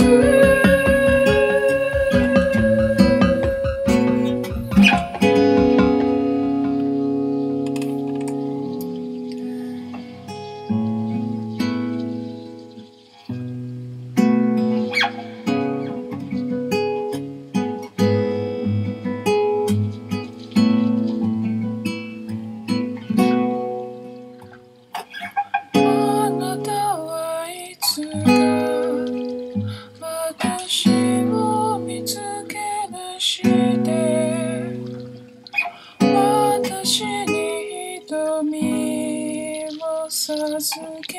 Thank you. 私を見つけ出して私に瞳を授け